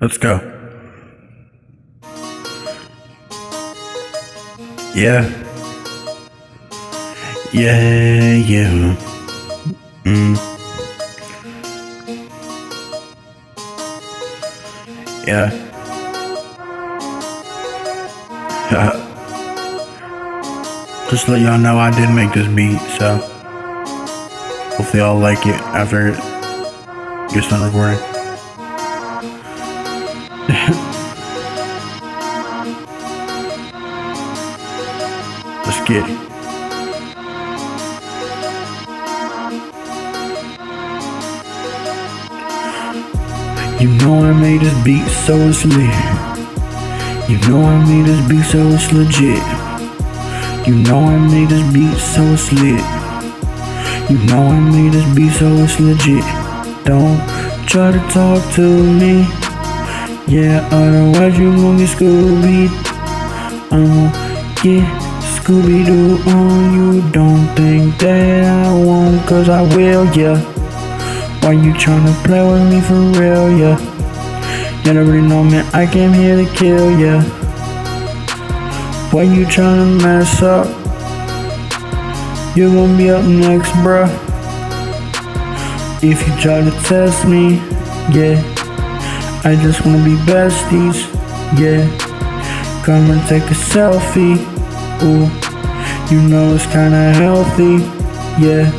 Let's go. Yeah. Yeah, yeah. Mm. Yeah. Just let y'all know I did make this beat, so hopefully y'all like it after it gets done recording. Get it. You know I made this beat so it's lit. You know I made this beat so it's legit. You know I made this beat so it's lit. You know I made this beat so it's legit. Don't try to talk to me. Yeah, otherwise you gon' get Scooby. I'ma get Scooby Doo on you. Don't think that I won't, cause I will, yeah. Why you tryna play with me for real, yeah? You already know, man, I came here to kill, yeah. Why you tryna mess up? You gon' be up next, bruh. If you try to test me, yeah. I just wanna be besties, yeah. Come and take a selfie, You know it's kinda healthy, yeah.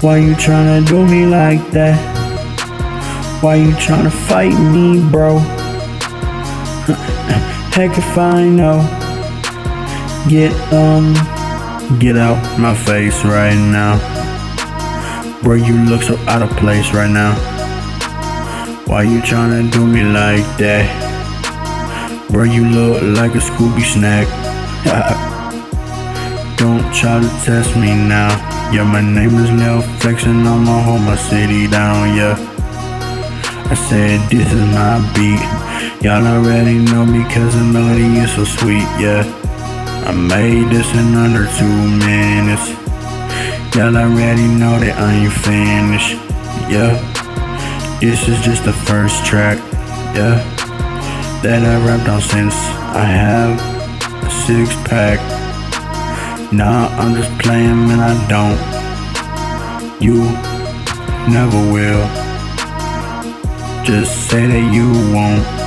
Why you tryna do me like that? Why you tryna fight me, bro? Heck if I know. Get, um, get out my face right now. Bro, you look so out of place right now. Why you tryna do me like that? Bro, you look like a Scooby snack. Don't try to test me now. Yeah, my name is Lil Flexin', I'ma hold my city down, yeah. I said this is my beat. Y'all already know because the melody is so sweet, yeah. I made this in under two minutes. Y'all already know that I ain't finished, yeah. This is just the first track, yeah. That I rapped on since I have a six pack. Nah, I'm just playing, man, I don't. You never will. Just say that you won't.